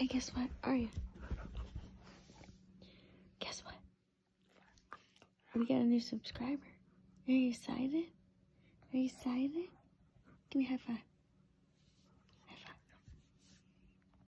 Hey, guess what? Are you? Guess what? We got a new subscriber. Are you excited? Are you excited? Give me a high five.